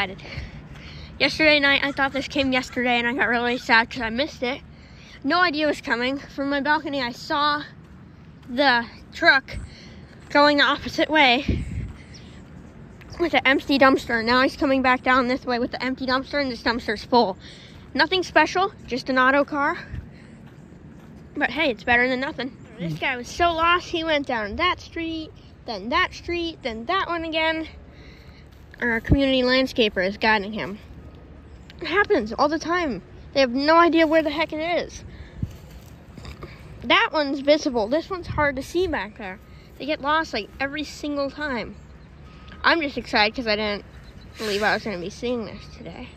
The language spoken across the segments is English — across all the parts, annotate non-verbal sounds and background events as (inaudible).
excited. Yesterday night, I thought this came yesterday, and I got really sad because I missed it. No idea was coming. From my balcony, I saw the truck going the opposite way with an empty dumpster. Now he's coming back down this way with the empty dumpster, and this dumpster's full. Nothing special, just an Autocar. But hey, it's better than nothing. This guy was so lost, he went down that street, then that street, then that one again. Our community landscaper is guiding him. It happens all the time. They have no idea where the heck it is. That one's visible. This one's hard to see back there. They get lost like every single time. I'm just excited because I didn't believe I was going to be seeing this today.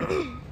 (clears throat)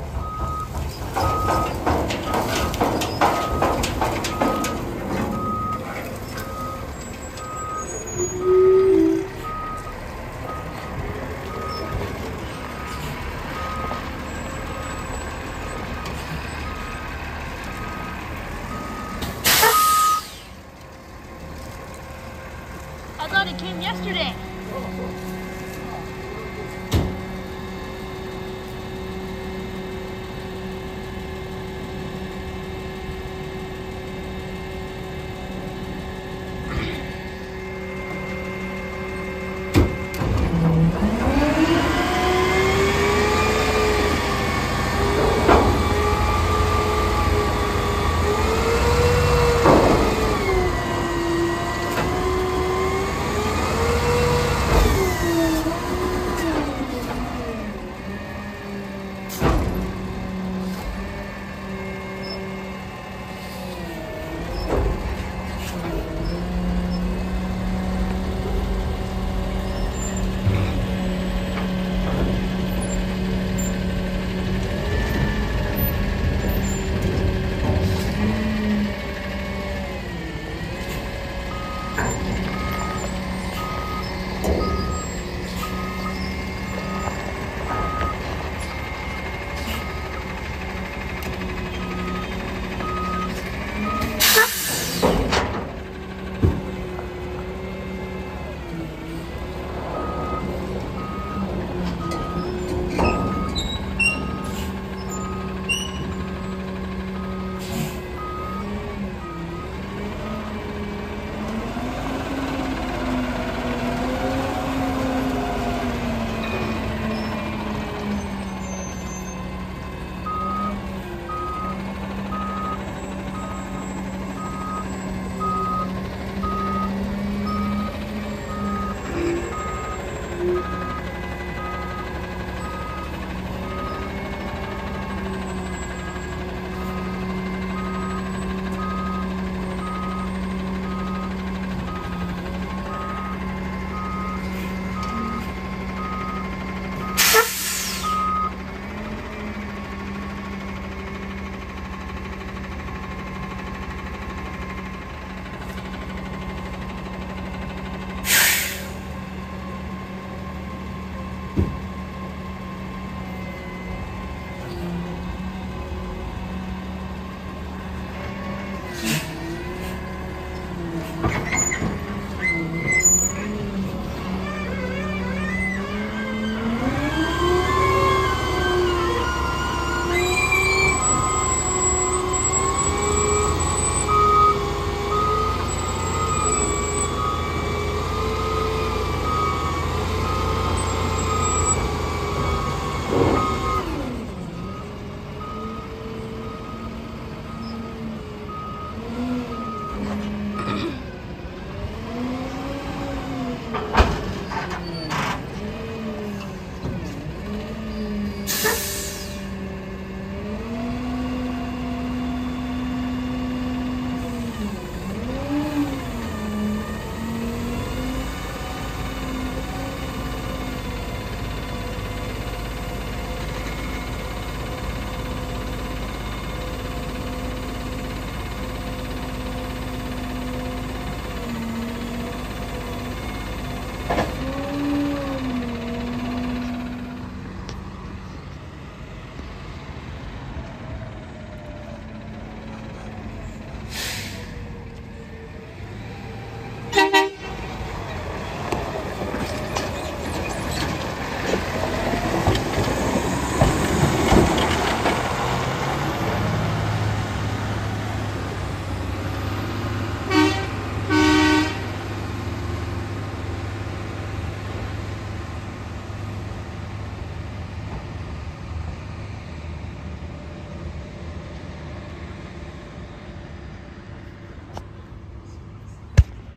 yesterday.